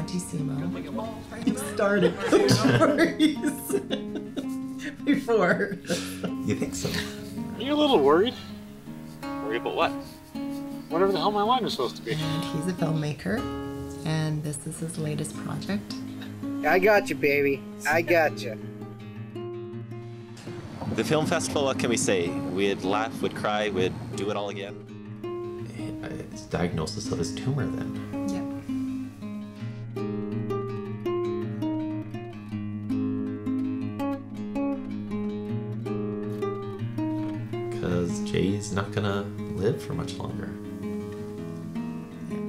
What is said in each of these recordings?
Monty Simo started stories before. You think so? Are you a little worried? Worried about what? Whatever the hell my line is supposed to be. And he's a filmmaker, and this is his latest project. I got you, baby. I got you. The film festival, what can we say? We'd laugh, we'd cry, we'd do it all again. It's diagnosis of his tumor then. Because Jay's not gonna live for much longer.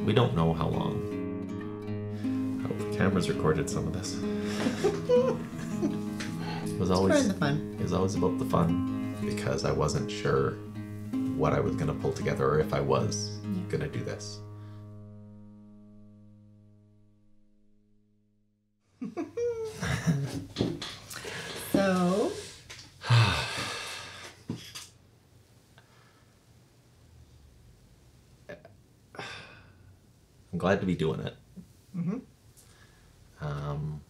We don't know how long. I hope the cameras recorded some of this. it was always of the fun. it was always about the fun because I wasn't sure what I was gonna pull together or if I was gonna do this. I'm glad to be doing it. Um,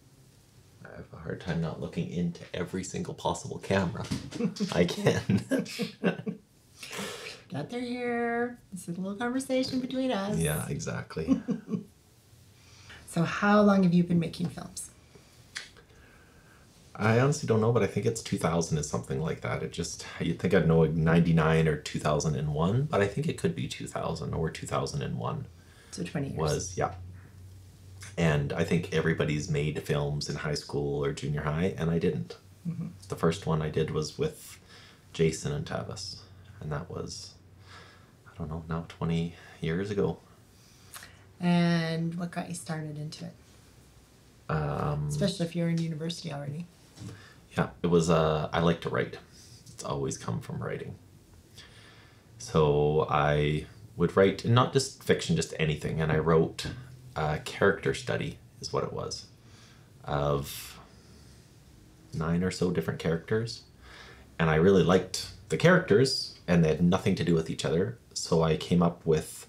I have a hard time not looking into every single possible camera I can. got they're here. This is a little conversation between us. yeah, exactly. So, how long have you been making films? I honestly don't know, but I think it's 2000 is something like that. It just, you'd think I'd know like 99 or 2001, but I think it could be 2000 or 2001 So, 20 years. was, yeah. And I think everybody's made films in high school or junior high, and I didn't. The first one I did was with Jason and Tavis, and that was, I don't know, now 20 years ago. And what got you started into it? Um, Especially if you're in university already. Yeah, it was. Uh, I like to write. It's always come from writing. So I would write, and not just fiction, just anything. And I wrote a character study, is what it was, of nine or so different characters. And I really liked the characters, and they had nothing to do with each other. So I came up with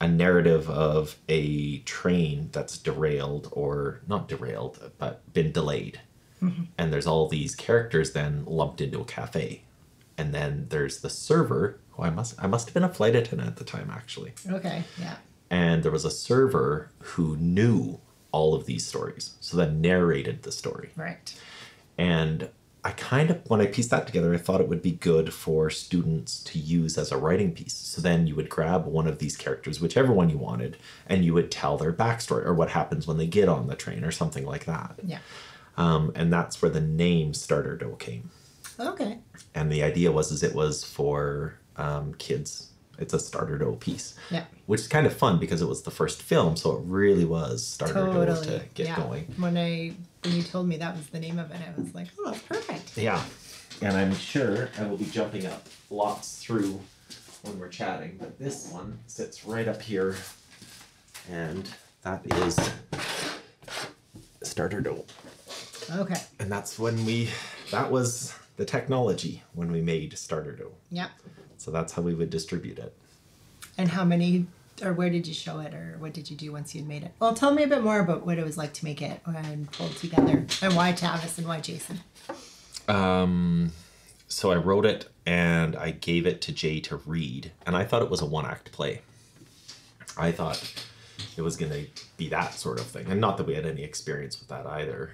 a narrative of a train that's derailed, or not derailed, but been delayed mm-hmm. and there's all these characters then lumped into a cafe and then there's the server who i must i must have been a flight attendant at the time actually Okay, yeah. and there was a server who knew all of these stories so then narrated the story Right. and i kind of when i pieced that together i thought it would be good for students to use as a writing piece so then you would grab one of these characters whichever one you wanted and you would tell their backstory or what happens when they get on the train or something like that Yeah. um, and that's where the name starter dough came Okay. and the idea was is it was for um, kids it's a starter dough piece Yeah. which is kind of fun because it was the first film so it really was starter dough Totally. to get yeah. going When I when you told me that was the name of it, I was like, oh, that's perfect. yeah and i'm sure i will be jumping up lots through when we're chatting but this one sits right up here and that is starter dough Okay. and that's when we that was the technology when we made starter dough Yeah. so that's how we would distribute it And how many or where did you show it or what did you do once you'd made it? Well, tell me a bit more about what it was like to make it and pull it together and why Tavis and why Jason. Um, so I wrote it and I gave it to Jay to read, and I thought it was a one act play. I thought it was going to be that sort of thing, and not that we had any experience with that either.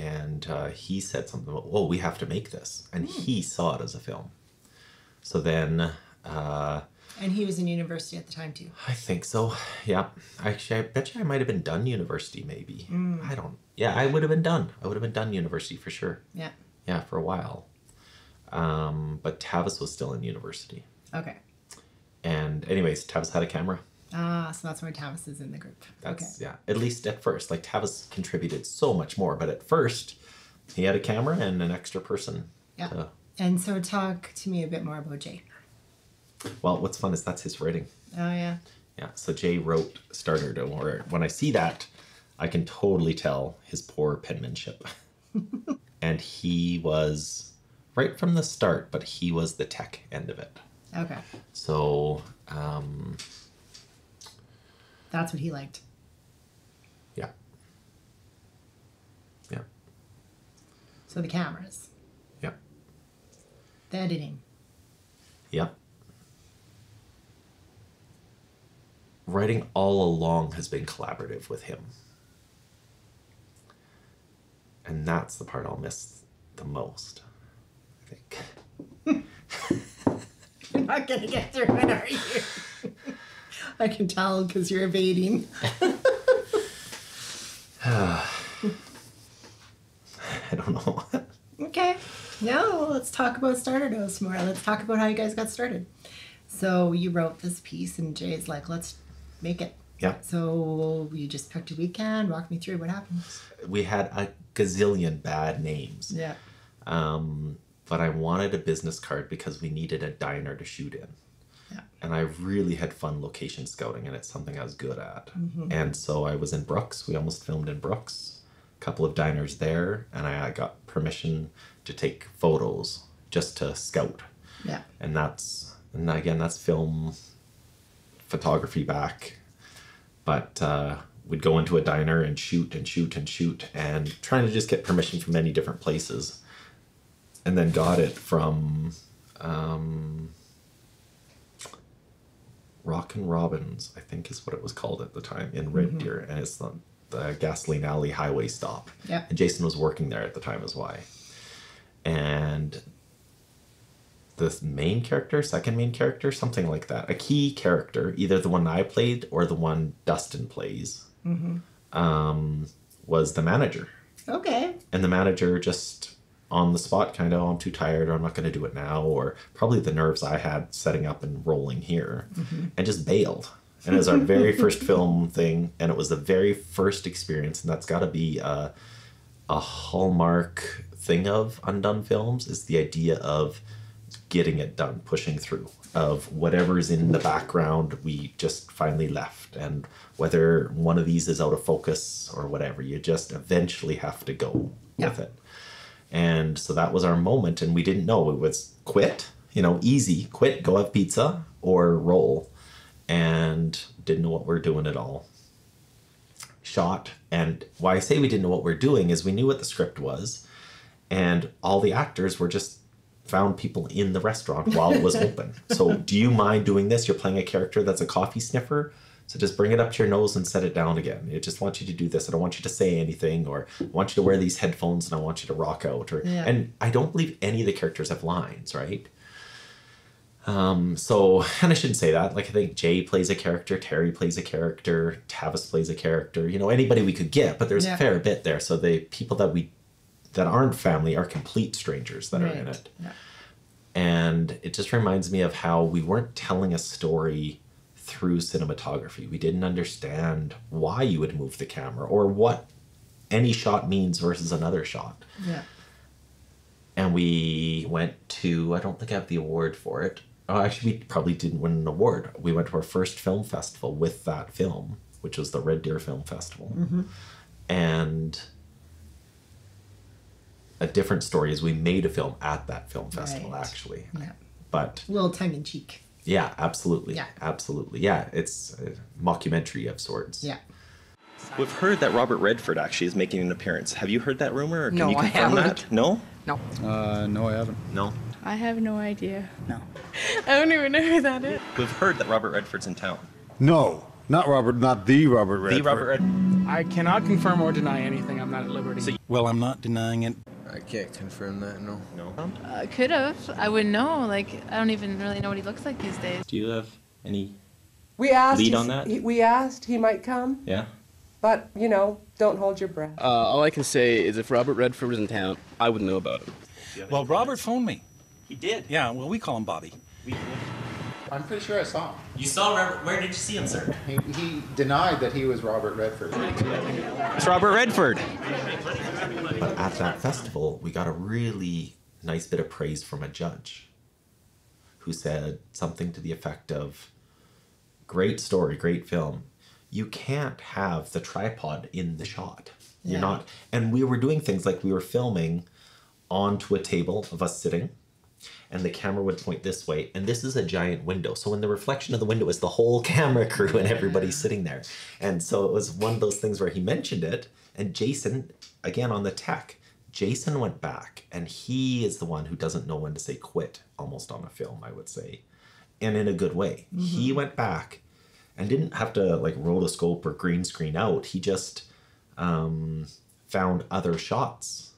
And uh, he said something about, "Oh, we have to make this," and he saw it as a film. So then, uh, And he was in university at the time too. I think so. Yeah. Actually, I bet you I might have been done university. Maybe I don't. Yeah, I would have been done. I would have been done university for sure. Yeah. Yeah, for a while. Um, but Tavis was still in university. Okay. And anyways, Tavis had a camera. Ah, so that's why Tavis is in the group. That's okay. yeah. At least at first, like Tavis contributed so much more, but at first, he had a camera and an extra person. Yeah. to- And so talk to me a bit more about Jay. well, what's fun is that's his writing. Oh yeah. Yeah. So Jay wrote Starter or when I see that, I can totally tell his poor penmanship. and he was right from the start, but he was the tech end of it. Okay. So um, that's what he liked. Yeah. Yeah. So the cameras. Yeah. The editing. Yep. Writing all along has been collaborative with him. And that's the part I'll miss the most, I think. You're not going to get through it, are you? I can tell because you're evading. I don't know. Okay. Now let's talk about Starter Dough more. Let's talk about how you guys got started. So you wrote this piece, and Jay's like, "Let's make it." yeah. So you just picked a weekend. Walk me through what happened. We had a gazillion bad names. Yeah. Um, but I wanted a business card because we needed a diner to shoot in. And I really had fun location scouting, and it's something I was good at. And so I was in Brooks. We almost filmed in Brooks, a couple of diners there, and I I got permission to take photos just to scout. Yeah. And that's, and again, that's film photography back. But uh, we'd go into a diner and shoot and shoot and shoot, and trying to just get permission from many different places and then got it from um, Rock and Robbins, I think is what it was called at the time in Red Deer, and it's the, the gasoline alley highway stop. Yeah. And Jason was working there at the time as why. And the main character, second main character, something like that, a key character, either the one I played or the one Dustin plays, um, was the manager Okay. and the manager just on the spot kind of oh, i'm too tired or i'm not going to do it now or probably the nerves i had setting up and rolling here mm-hmm. and just bailed. And it was our very first film thing and it was the very first experience and that's got to be a, a hallmark thing of undone films is the idea of getting it done pushing through of whatever's in the background we just finally left. And whether one of these is out of focus or whatever you just eventually have to go with it and so that was our moment and we didn't know it was quit you know easy quit go have pizza or roll and didn't know what we are doing at all. Shot and why i say we didn't know what we are doing is we knew what the script was and all the actors were just found people in the restaurant while it was open. So do you mind doing this? You're playing a character that's a coffee sniffer so just bring it up to your nose and set it down again. I just want you to do this. I don't want you to say anything, or I want you to wear these headphones and I want you to rock out. Or Yeah. and I don't believe any of the characters have lines, right? Um, so and I shouldn't say that. Like I think Jay plays a character, Terry plays a character, Tavis plays a character. You know, anybody we could get, but there's Yeah. a fair bit there. So the people that we that aren't family are complete strangers that are in it Yeah. and it just reminds me of how we weren't telling a story through cinematography. We didn't understand why you would move the camera or what any shot means versus another shot. Yeah. And we went to, I don't think I have the award for it. Oh, actually, we probably didn't win an award. We went to our first film festival with that film, which was the Red Deer Film Festival. Mm-hmm. And a different story is we made a film at that film festival, Right. actually. Yeah. But A little tongue in cheek. Yeah, absolutely. Yeah. Absolutely. Yeah, it's a mockumentary of sorts. Yeah. We've heard that Robert Redford actually is making an appearance. Have you heard that rumor? Or can No, you I confirm haven't. that? No? No. Uh, no, I haven't. No. I have no idea. No. I don't even know who that is. We've heard that Robert Redford's in town. No, not Robert, not the Robert Redford. The Robert Red. I cannot confirm or deny anything. I'm not at liberty. So- Well, I'm not denying it. I can't confirm that, no. No. Uh, could have. I wouldn't know. Like, I don't even really know what he looks like these days. Do you have any? We asked. Lead he- on that? he- we asked he might come, Yeah. but you know, don't hold your breath. Uh, all I can say is if Robert Redford was in town, I would know about him. Well, Robert phoned me. He did. Yeah, well, we call him Bobby. I'm pretty sure I saw him. You saw Robert. Where did you see him, sir? He, he denied that he was Robert Redford. It's Robert Redford. But at that festival, we got a really nice bit of praise from a judge who said something to the effect of great story, great film. You can't have the tripod in the shot. You're Yeah. not. And we were doing things like we were filming onto a table of us sitting and the camera would point this way and this is a giant window. So in the reflection of the window is the whole camera crew and everybody sitting there. And so it was one of those things where he mentioned it and jason again on the tech Jason went back, and he is the one who doesn't know when to say quit almost on a film, I would say, and in a good way. He went back and didn't have to like rotoscope or green screen out. He just um, found other shots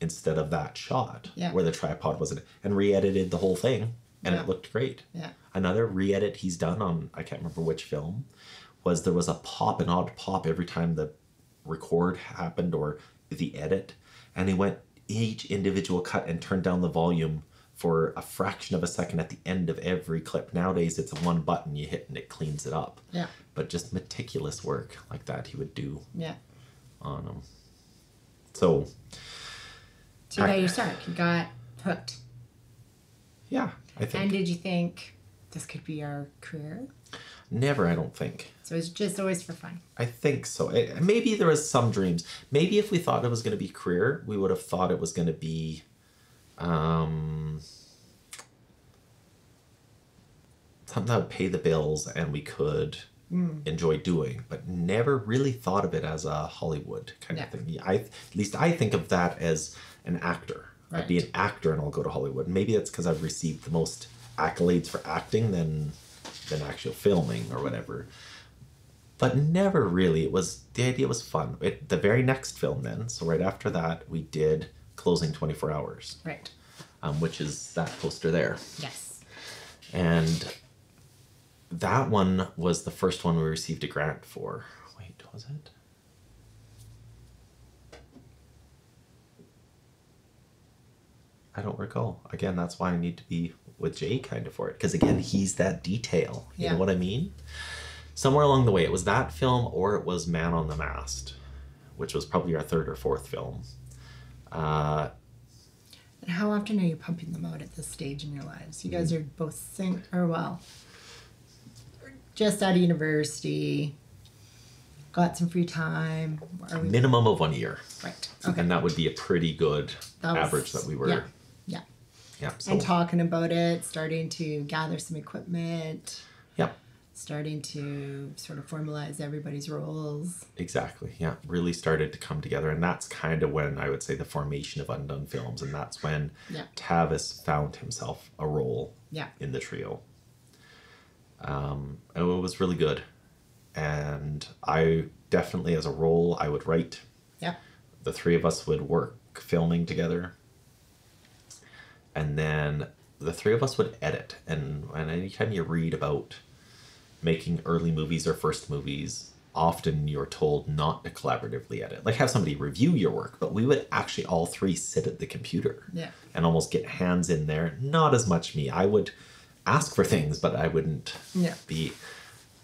instead of that shot Yeah. where the tripod wasn't, and re-edited the whole thing, and Yeah. it looked great. Yeah. Another re-edit he's done on I can't remember which film was there was a pop, an odd pop every time the record happened or the edit, and he went each individual cut and turned down the volume for a fraction of a second at the end of every clip. Nowadays, it's one button you hit and it cleans it up. Yeah. But just meticulous work like that he would do Yeah. on them. So So you your start. You got hooked. yeah, I think And did you think this could be our career? never. I don't think. So it's just always for fun. I think so. Eh, Maybe there was some dreams. Maybe if we thought it was going to be career, we would have thought it was going to be, um, something that would pay the bills and we could Mm. enjoy doing, but never really thought of it as a Hollywood kind Yeah. of thing. I at least I think of that as an actor. I'd be an actor and I'll go to Hollywood. Maybe that's because I've received the most accolades for acting than than actual filming or whatever but never really. It was the idea was fun. It, the very next film, then, so right after that, we did closing twenty four hours, Right. um, which is that poster there, Yes. and that one was the first one we received a grant for. Wait, was it? I don't recall. Again, that's why I need to be with Jay kind of for it. Because again, he's that detail. You Yeah. know what I mean? Somewhere along the way, it was that film or it was Man on the Mast, which was probably our third or fourth film. Uh, And how often are you pumping them out at this stage in your lives? You guys are both sing or well, just out of university, got some free time. Are we minimum of one year. right? Okay. And that would be a pretty good That was- average that we were. Yeah. So, And talking about it, starting to gather some equipment, yeah. starting to sort of formalize everybody's roles. Exactly. Yeah. Really started to come together. And that's kind of when I would say the formation of Undone Films. And that's when Yeah. Tavis found himself a role Yeah. in the trio. Um, it was really good. And I definitely, as a role, I would write. Yeah. The three of us would work filming together. And then the three of us would edit. And, and anytime you read about making early movies or first movies, often you're told not to collaboratively edit. Like have somebody review your work, but we would actually all three sit at the computer Yeah. and almost get hands in there. Not as much me. I would ask for things, but I wouldn't Yeah. be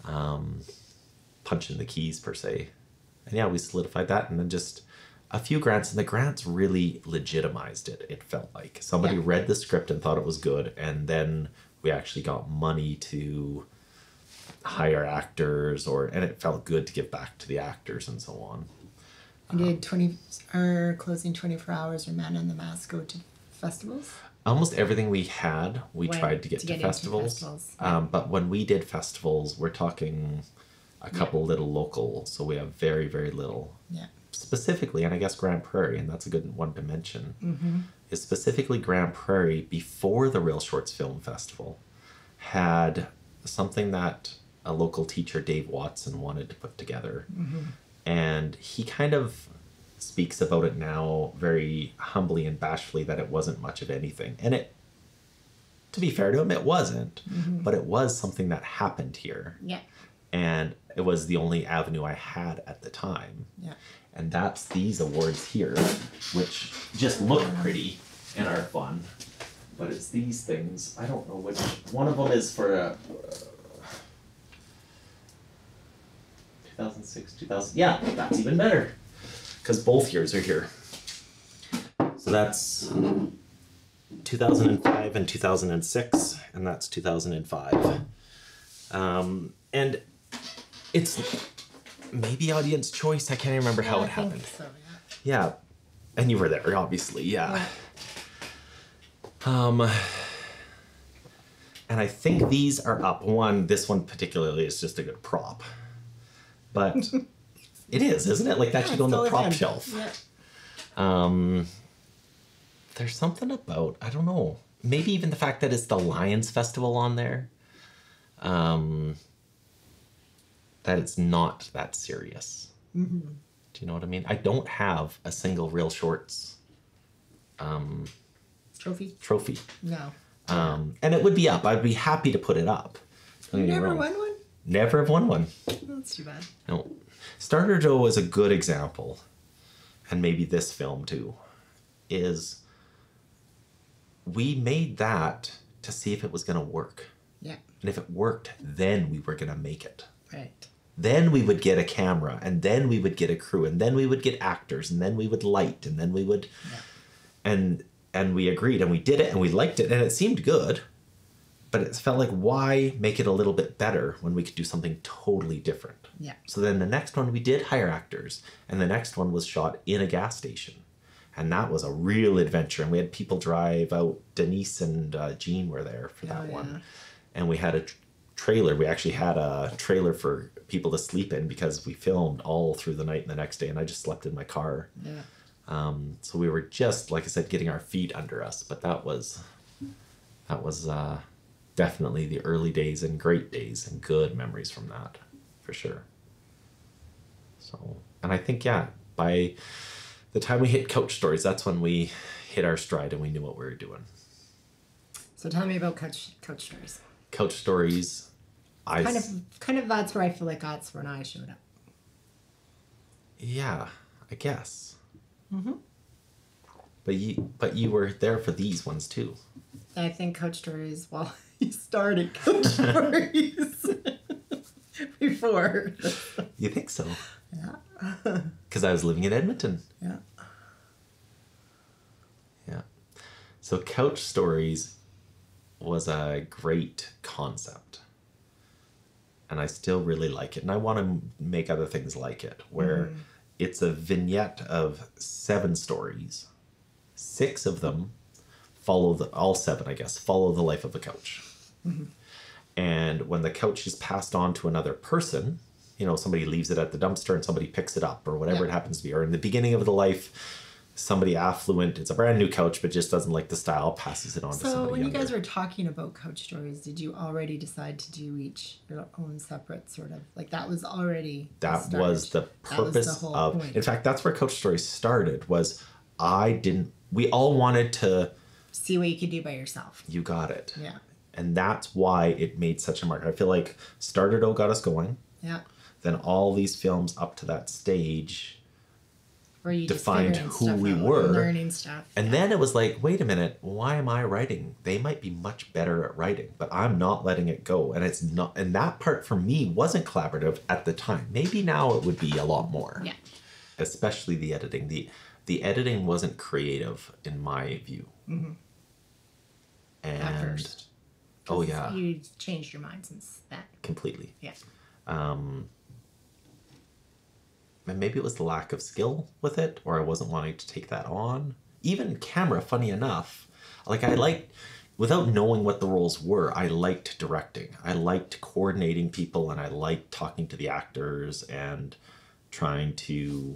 um, punching the keys per se. And yeah, we solidified that, and then just a few grants, and the grants really legitimized it. It felt like somebody Yeah. read the script and thought it was good, and then we actually got money to hire actors, or and it felt good to give back to the actors and so on. You did 20, our closing 24 hours or Man in the Mask go to festivals? almost everything we had we tried to get to to, get festivals, festivals, Um, but when we did festivals we're talking a couple little local so we have very very little Yeah. Specifically and i guess Grande Prairie and that's a good one to mention Mm-hmm. is specifically Grande Prairie before the Reel Shorts film festival had something that a local teacher dave watson wanted to put together Mm-hmm. and he kind of speaks about it now very humbly and bashfully that it wasn't much of anything and it to be fair to him it wasn't Mhm. but it was something that happened here Yeah. and it was the only avenue i had at the time Yeah. And that's these awards here which just look pretty and are fun. But it's these things. I don't know which one of them is for a 2006 2000 yeah that's even better. Because both years are here. So that's 2005 and 2006 and that's 2005 um, and it's maybe audience choice. I can't remember how it I happened. So, yeah. yeah. And you were there obviously yeah. Um and i think these are up. One this one particularly is just a good prop. But it is isn't it? Like that Yeah, should go on the prop shelf. Yeah. Um, there's something about I don't know. Maybe even the fact that it's the Lions Festival on there. Um, that it's not that serious. Mhm. Do you know what I mean? I don't have a single Reel Shorts um, Trophy? trophy. No. Um, and it would be up. I'd be happy to put it up. You never wrong. won one? Never have won one. That's too bad. No. Starter Dough is a good example, and maybe this film too, is we made that to see if it was going to work. Yeah. And if it worked, then we were going to make it. Right. Then we would get a camera, and then we would get a crew, and then we would get actors, and then we would light, and then we would. And and we agreed, and we did it, and we liked it, and it seemed good. But it felt like why make it a little bit better when we could do something totally different? Yeah. So then the next one we did hire actors, and the next one was shot in a gas station, and that was a real adventure. And we had people drive out. Denise and uh, Jean were there for that Oh, one, yeah. and we had a trailer. We actually had a trailer for people to sleep in because we filmed all through the night and the next day, and I just slept in my car. Yeah. Um, so we were just, like I said, getting our feet under us. But that was that was uh, definitely the early days and great days and good memories from that, for sure. So, and I think yeah, by the time we hit Couch Stories, that's when we hit our stride and we knew what we were doing. So tell me about coach couch stories. Couch Stories, I kind of kind of that's where I feel like that's when I showed up. yeah, I guess. Mm-hmm. But you but you were there for these ones too. I think Couch stories. Well, you started Couch stories before. You think so? Yeah. Because I was living in Edmonton. Yeah. Yeah. So Couch Stories was a great concept. And I still really like it. And I want to make other things like it, where Mhm. it's a vignette of seven stories. Six of them follow the, all seven, I guess, follow the life of a coach. Mhm. And when the couch is passed on to another person, you know, somebody leaves it at the dumpster and somebody picks it up or whatever Yeah. it happens to be, or in the beginning of the life, somebody affluent, it's a brand new couch, but just doesn't like the style, passes it on to So somebody when you guys were talking about couch stories, did you already decide to do each your own separate sort of like that was already that was the That was the purpose of point. in fact that's where couch stories started was i didn't we all wanted to see what you could do by yourself. you got it Yeah. and that's why it made such a mark i feel like starter dough got us going Yeah. then all these films up to that stage Where you defined who we were learning stuff. and then it was like wait a minute why am i writing they might be much better at writing but i'm not letting it go and it's not and that part for me wasn't collaborative at the time maybe now it would be a lot more Yeah. especially the editing the the editing wasn't creative in my view Mhm. and At first. oh yeah You changed your mind since then. completely Yeah. um and maybe it was the lack of skill with it or i wasn't wanting to take that on even camera funny enough like i liked without knowing what the roles were i liked directing i liked coordinating people and i liked talking to the actors and trying to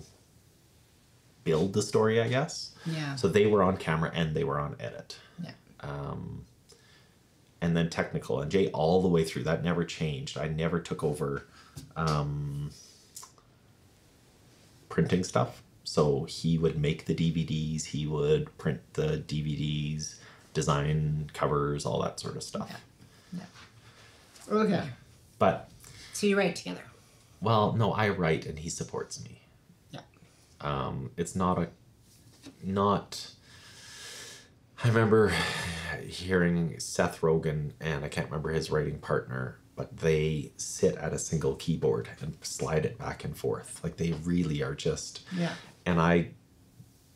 build the story i guess Yeah. so they were on camera and they were on edit Yeah. um, and then technical and Jay all the way through that never changed. I never took over um, printing stuff. So he would make the DVDs, he would print the DVDs, design covers, all that sort of stuff. Okay. But So you write together. well, no, I write and he supports me. Yeah. Um, it's not a not. I remember hearing Seth Rogen and I can't remember his writing partner, but they sit at a single keyboard and slide it back and forth. Like they really are just. Yeah. And I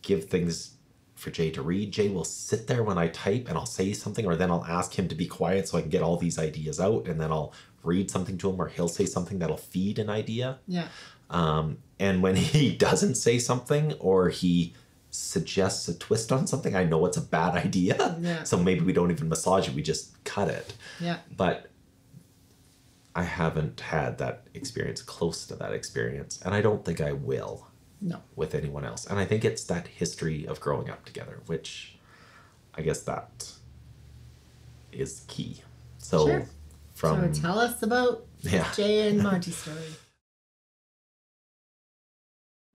give things for Jay to read. Jay will sit there when I type and I'll say something, or then I'll ask him to be quiet so I can get all these ideas out, and then I'll read something to him, or he'll say something that'll feed an idea. Yeah. Um, and when he doesn't say something or he suggests a twist on something, I know it's a bad idea. Yeah. So maybe we don't even massage it, we just cut it. Yeah. But I haven't had that experience close to that experience, and I don't think I will. No. with anyone else. And I think it's that history of growing up together, which I guess that is key. So Sure. from so tell us about Yeah. Jay and Monty's story.